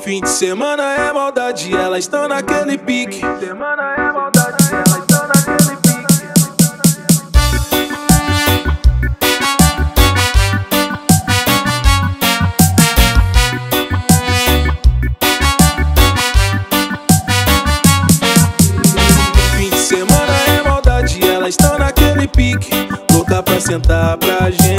Fim de semana é maldade, elas estão naquele pique. Semana é maldade, elas estão naquele pique. Fim de semana é maldade, elas estão naquele pique. Louca pra sentar pra gente.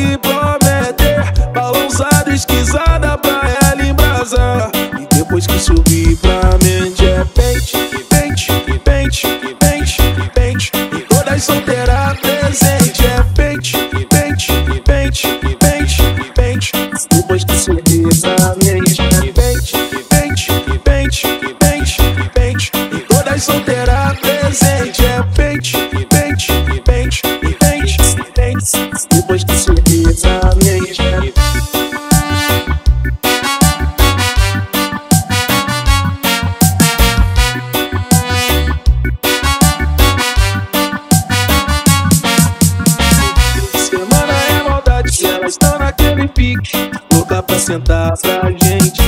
Noite prometer. Balançada, esquisada pra ela embrasar. E depois que subir pra mente é pente, pente, pente, pente, pente. E todas solteiras presente é pente, pente, pente, pente, pente. Depois que subir pra sentar pra gente.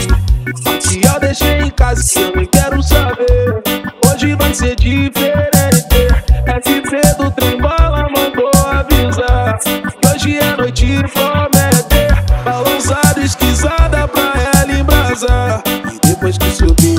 Se eu deixei em casa, se eu nem quero saber. Hoje vai ser diferente. FP do trem bala mandou avisar. Que hoje é noite prometer. Balançada, esquisada pra ela embrasar. E depois que subir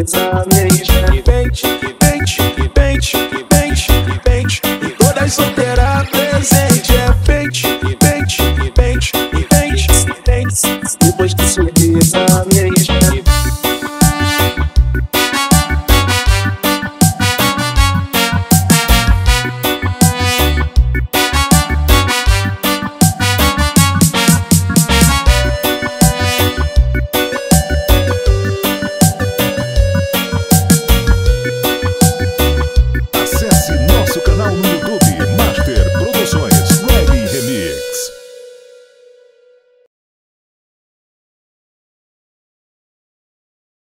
exatamente. Que vem, que vem, que vem, que vem, que e presente. É pente, que vem, e vem, que vem, que vem, depois que.